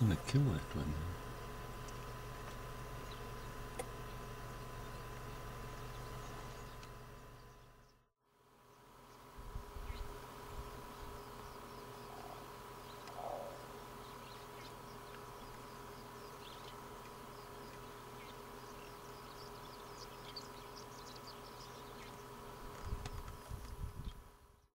gonna kill that one.